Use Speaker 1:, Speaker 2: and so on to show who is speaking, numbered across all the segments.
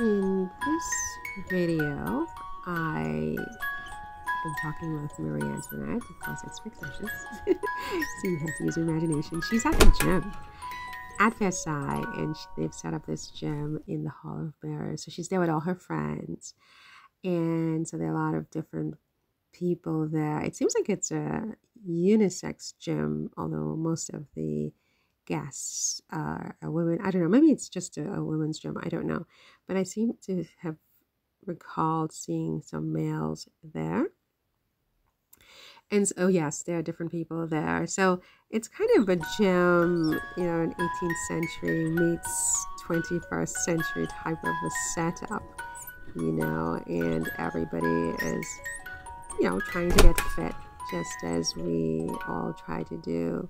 Speaker 1: In this video, I am talking with Marie Antoinette. Of course, it's fictitious, so you have to use your imagination. She's at the gym at Versailles, and they've set up this gym in the Hall of Mirrors. So she's there with all her friends, and so there are a lot of different people there. It seems like it's a unisex gym, although most of the guests are, are women. I don't know. Maybe it's just a, a women's gym. I don't know. But I seem to have recalled seeing some males there. And so, oh yes, there are different people there. So it's kind of a gym, you know, an 18th century meets 21st century type of a setup, you know, and everybody is, you know, trying to get fit just as we all try to do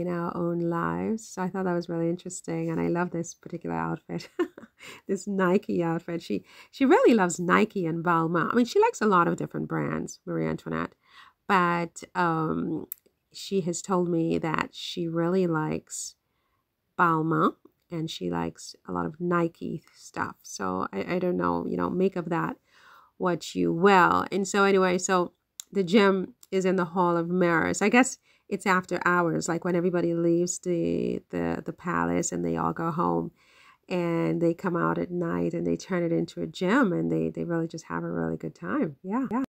Speaker 1: in our own lives. So I thought that was really interesting, and I love this particular outfit, this Nike outfit. She she really loves Nike and Balmain. I mean, she likes a lot of different brands, Marie Antoinette, but um, she has told me that she really likes Balmain and she likes a lot of Nike stuff. So I, I don't know, you know, make of that what you will. And so anyway, so the gym is in the Hall of Mirrors. I guess it's after hours, like when everybody leaves the, the, the palace and they all go home and they come out at night and they turn it into a gym and they, they really just have a really good time. Yeah. Yeah.